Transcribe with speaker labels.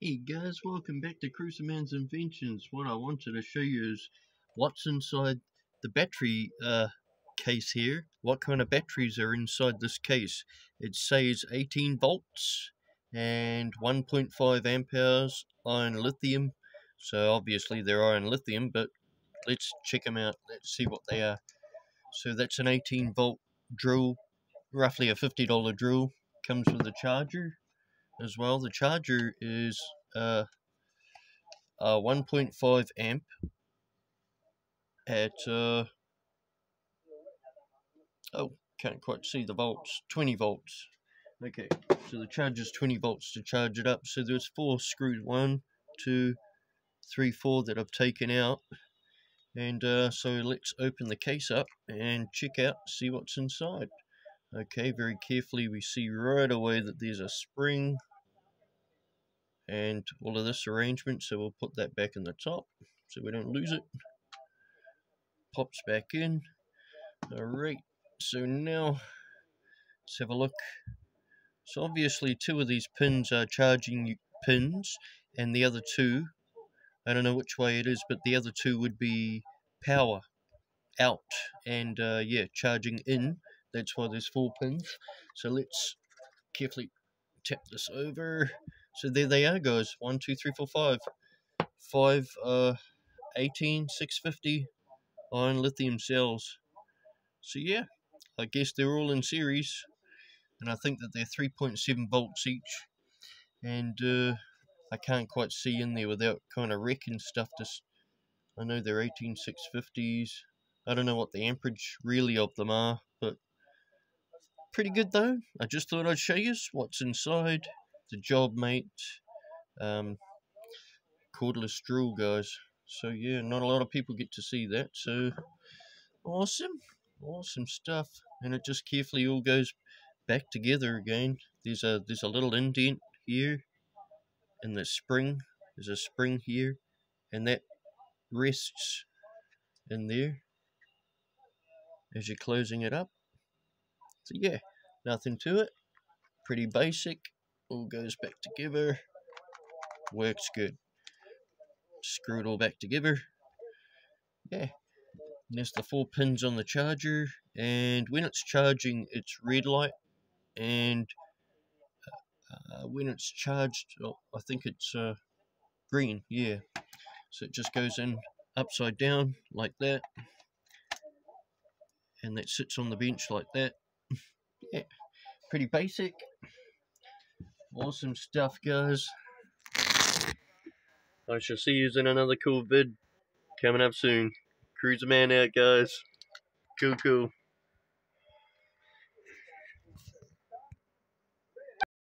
Speaker 1: Hey guys, welcome back to Cruzerman's Inventions. What I wanted to show you is what's inside the battery uh, case here. What kind of batteries are inside this case. It says 18 volts and 1.5 amp hours iron lithium. So obviously they're iron lithium, but let's check them out. Let's see what they are. So that's an 18 volt drill, roughly a $50 drill. Comes with a charger as well. The charger is uh, uh 1.5 amp at uh, oh can't quite see the volts 20 volts. Okay so the charger is 20 volts to charge it up. So there's four screws one two three four that I've taken out. And uh, so let's open the case up and check out see what's inside. Okay very carefully we see right away that there's a spring and all of this arrangement so we'll put that back in the top so we don't lose it. Pops back in. Alright so now let's have a look. So obviously two of these pins are charging pins and the other two I don't know which way it is but the other two would be power out and uh, yeah charging in. That's why there's four pins. So let's carefully tap this over so there they are, guys. One, two, three, four, five. Five, uh, 18, 650 iron lithium cells. So yeah, I guess they're all in series. And I think that they're 3.7 volts each. And, uh, I can't quite see in there without kind of wrecking stuff. Just, I know they're 18650s. I don't know what the amperage really of them are, but pretty good though. I just thought I'd show you what's inside the JobMate. Um, cordless drill guys. So yeah not a lot of people get to see that so awesome awesome stuff. And it just carefully all goes back together again. There's a there's a little indent here in the spring. There's a spring here and that rests in there as you're closing it up. So yeah nothing to it. Pretty basic all goes back together. Works good. Screw it all back together. Yeah. And there's the four pins on the charger. And when it's charging, it's red light. And uh, when it's charged, oh, I think it's uh, green. Yeah. So it just goes in upside down like that. And that sits on the bench like that. yeah. Pretty basic. Awesome stuff, guys. I shall see you in another cool vid coming up soon. Cruzerman out, guys. Cool, cool.